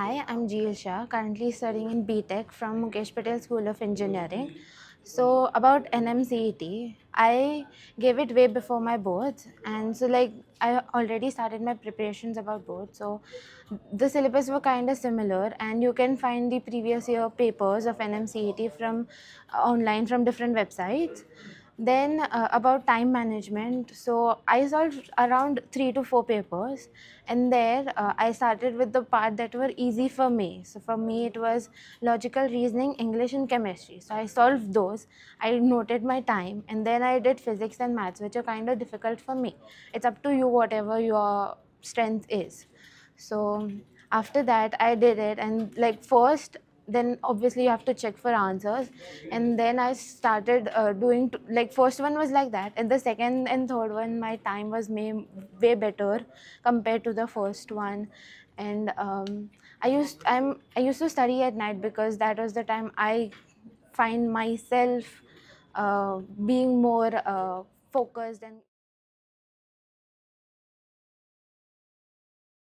Hi, I'm Jeel Shah, currently studying in BTech from Mukesh Patel School of Engineering. So about NMCET, I gave it way before my boards, and so like I already started my preparations about boards. So the syllabus were kind of similar, and you can find the previous year papers of NMCET from online from different websites. Then uh, about time management, so I solved around three to four papers, and there uh, I started with the part that were easy for me. So for me, it was logical reasoning, English, and chemistry. So I solved those. I noted my time, and then I did physics and maths, which are kind of difficult for me. It's up to you, whatever your strength is. So after that, I did it, and like first then obviously you have to check for answers. And then i started uh, doing like first one was like that. And the second and third one my time was may, way better compared to the first one. And um, i used i'm i used to study at night because that was the time i find myself uh, being more uh, focused and